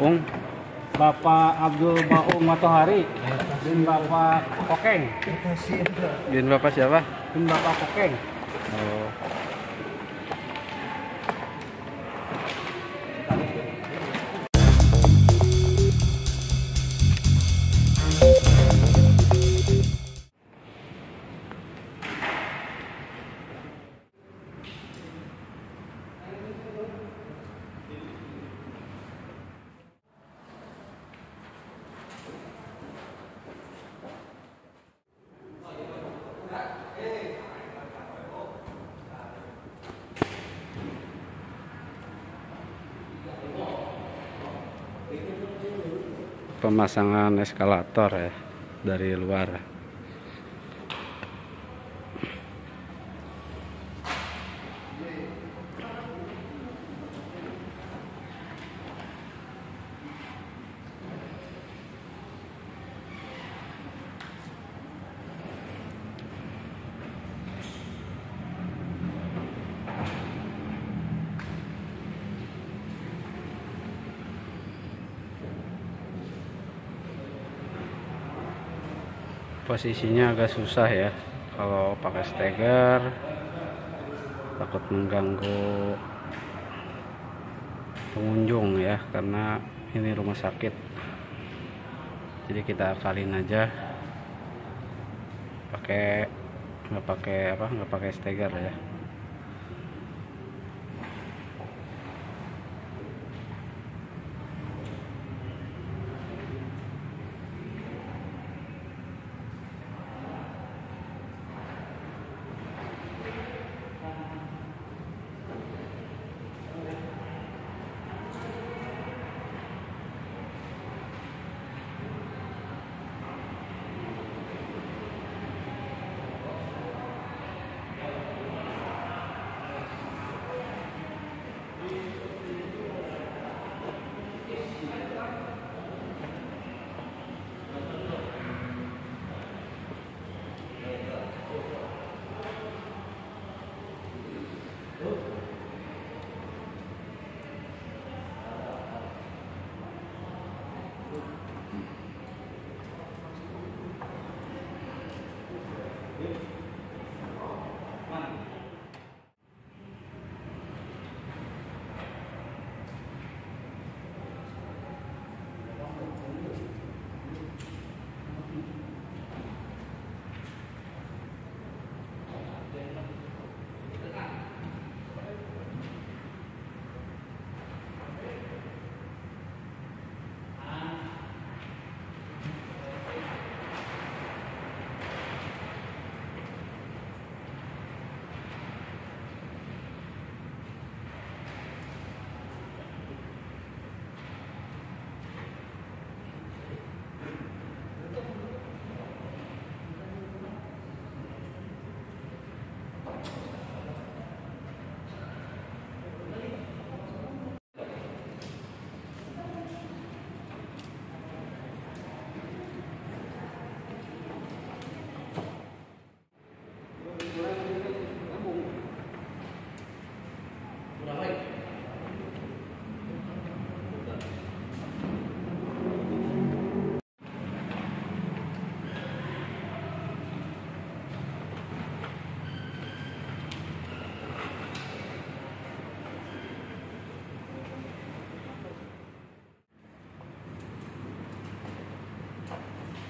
Baung. Bapak Abdul Baung Matohari dan Bapak Kokeng Din Bapak siapa? dan Bapak Kokeng. Oh. Pemasangan eskalator ya dari luar. Posisinya agak susah ya. Kalau pakai steger takut mengganggu pengunjung ya karena ini rumah sakit. Jadi kita akalin aja. Pakai nggak pakai apa nggak pakai steger ya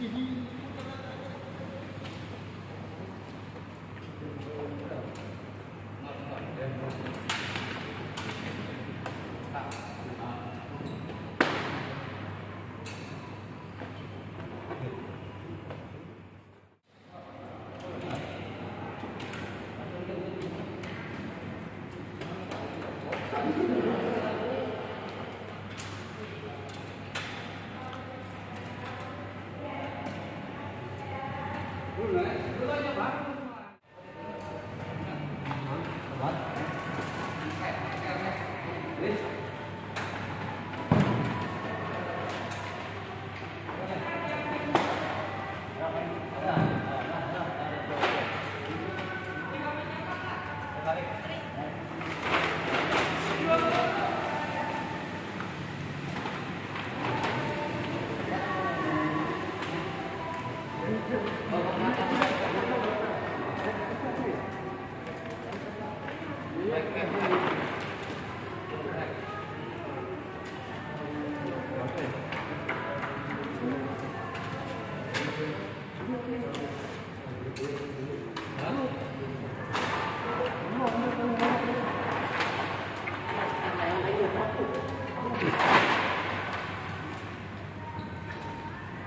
Mm-hmm. 不是人，你说玩。Thank you.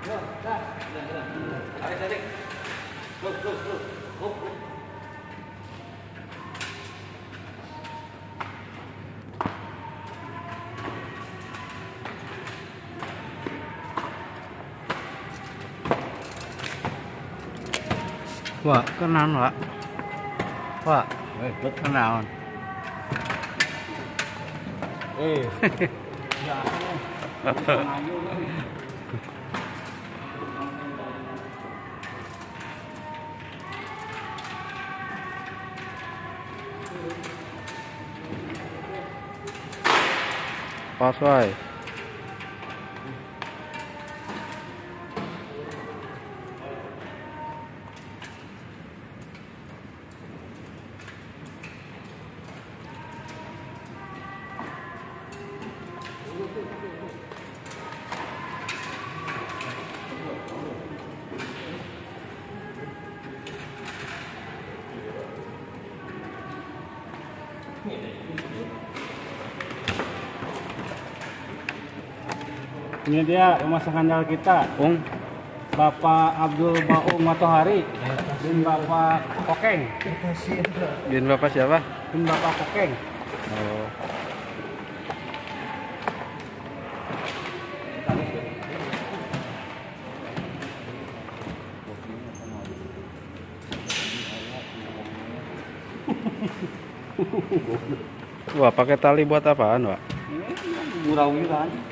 Wah, kenan, Pak. Pak, Eh, bet. kenaon? Eh. Ya. Ayo. 发帅 Ini dia pemasangan nyala kita. Ung, Bapak Abdul Baung Matohari dan Bapak Kokeng. bin Bapak siapa? Dan Bapak Kokeng. Oh. Wah, pakai tali buat apaan, Pak? Ini murah-murahan.